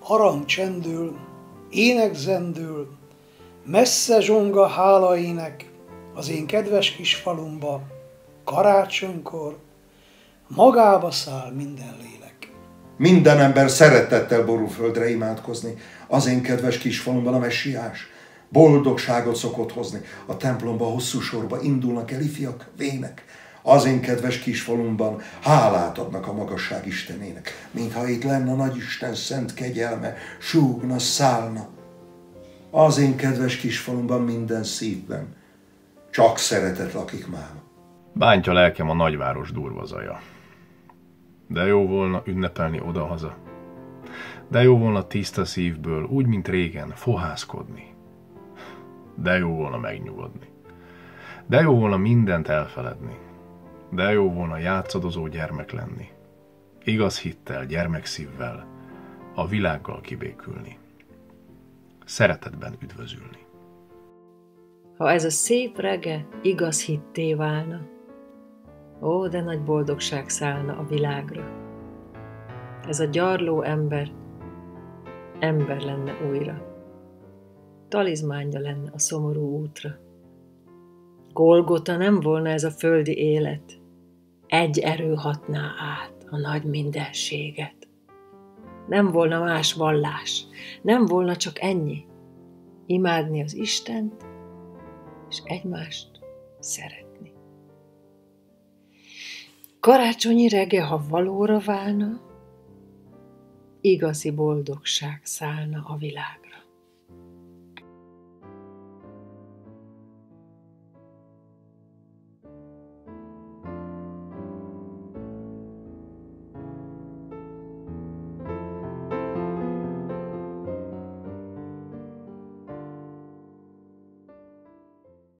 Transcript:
harang csendül, ének zendül, messze zsonga hálaének az én kedves kis falumba, karácsonykor, magába száll minden lélek. Minden ember szeretettel borul földre imádkozni, az én kedves kis falumban a messiás, boldogságot szokott hozni. A templomba hosszú sorba indulnak el ifjak, vének, az én kedves kisfalumban hálát adnak a magasság Istenének, mintha itt lenne a nagyisten szent kegyelme, súgna, szállna. Az én kedves kisfalumban minden szívben csak szeretet lakik már. Bántja lelkem a nagyváros durva zaja. De jó volna ünnepelni odahaza. De jó volna tiszta szívből, úgy, mint régen, fohászkodni. De jó volna megnyugodni. De jó volna mindent elfeledni de jó volna játszadozó gyermek lenni. Igaz hittel, gyermekszívvel, a világgal kibékülni. Szeretetben üdvözülni. Ha ez a szép rege igaz hitté válna, ó, de nagy boldogság szállna a világra. Ez a gyarló ember ember lenne újra. Talizmánja lenne a szomorú útra. Golgota nem volna ez a földi élet, egy erő hatná át a nagy mindenséget. Nem volna más vallás, nem volna csak ennyi. Imádni az Istent, és egymást szeretni. Karácsonyi rege, ha valóra válna, igazi boldogság szállna a világra.